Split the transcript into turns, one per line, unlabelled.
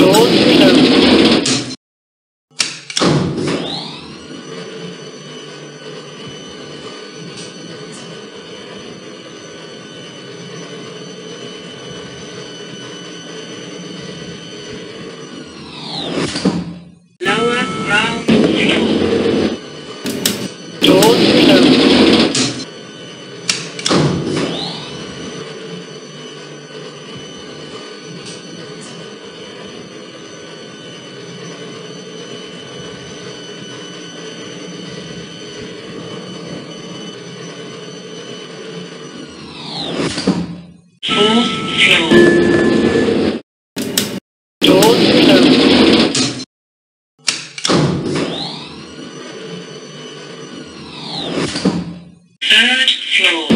Don't do that.
control. Doors closed. Third floor.